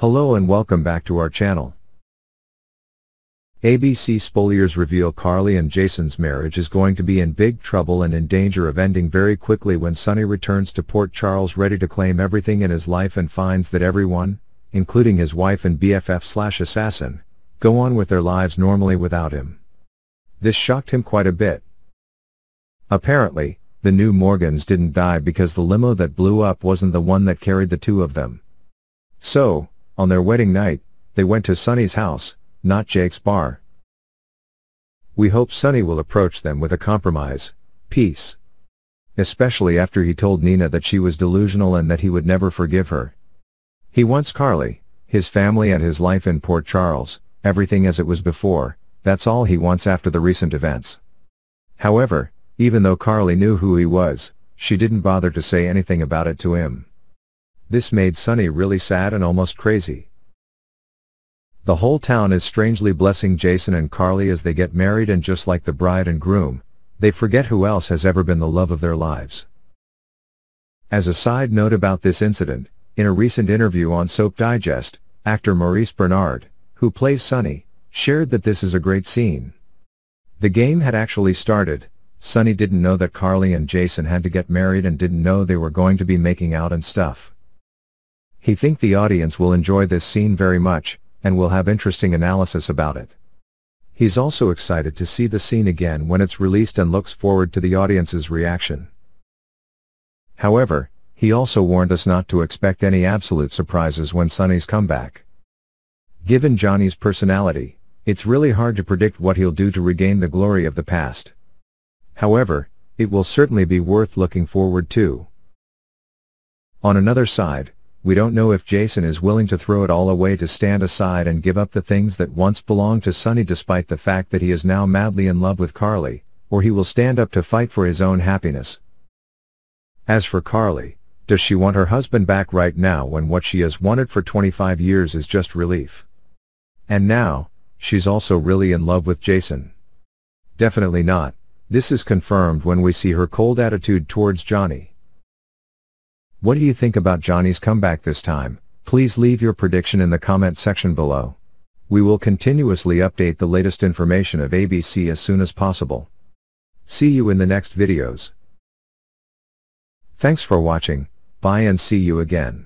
Hello and welcome back to our channel. ABC spoliers reveal Carly and Jason's marriage is going to be in big trouble and in danger of ending very quickly when Sonny returns to Port Charles ready to claim everything in his life and finds that everyone, including his wife and BFF slash assassin, go on with their lives normally without him. This shocked him quite a bit. Apparently, the new Morgans didn't die because the limo that blew up wasn't the one that carried the two of them. So, on their wedding night, they went to Sonny's house, not Jake's bar. We hope Sonny will approach them with a compromise, peace. Especially after he told Nina that she was delusional and that he would never forgive her. He wants Carly, his family and his life in Port Charles, everything as it was before, that's all he wants after the recent events. However, even though Carly knew who he was, she didn't bother to say anything about it to him. This made Sonny really sad and almost crazy. The whole town is strangely blessing Jason and Carly as they get married and just like the bride and groom, they forget who else has ever been the love of their lives. As a side note about this incident, in a recent interview on Soap Digest, actor Maurice Benard, who plays Sonny, shared that this is a great scene. The game had actually started, Sonny didn't know that Carly and Jason had to get married and didn't know they were going to be making out and stuff. He think the audience will enjoy this scene very much, and will have interesting analysis about it. He's also excited to see the scene again when it's released and looks forward to the audience's reaction. However, he also warned us not to expect any absolute surprises when Sonny's comeback. Given Johnny's personality, it's really hard to predict what he'll do to regain the glory of the past. However, it will certainly be worth looking forward to. On another side, we don't know if Jason is willing to throw it all away to stand aside and give up the things that once belonged to Sonny despite the fact that he is now madly in love with Carly, or he will stand up to fight for his own happiness. As for Carly, does she want her husband back right now when what she has wanted for 25 years is just relief? And now, she's also really in love with Jason. Definitely not. This is confirmed when we see her cold attitude towards Johnny. What do you think about Johnny's comeback this time? Please leave your prediction in the comment section below. We will continuously update the latest information of ABC as soon as possible. See you in the next videos. Thanks for watching, bye and see you again.